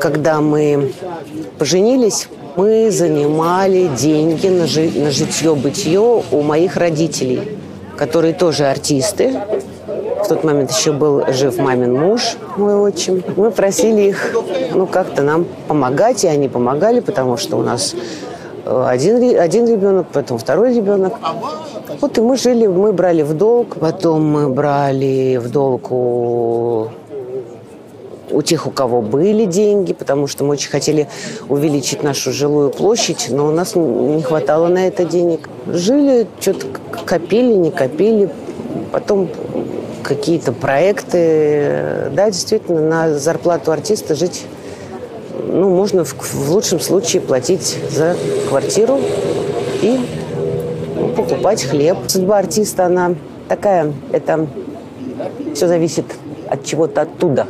Когда мы поженились, мы занимали деньги на, жи- на житье-бытие у моих родителей, которые тоже артисты. В тот момент еще был жив мамин муж, мой отчим. Мы просили их, ну, как-то нам помогать, и они помогали, потому что у нас э, один, один ребенок, потом второй ребенок. Вот и мы жили, мы брали в долг, потом мы брали в долг у у тех, у кого были деньги, потому что мы очень хотели увеличить нашу жилую площадь, но у нас не хватало на это денег. Жили, что-то копили, не копили, потом какие-то проекты. Да, действительно, на зарплату артиста жить, ну, можно в, в лучшем случае платить за квартиру и ну, покупать хлеб. Судьба артиста, она такая, это все зависит от чего-то оттуда.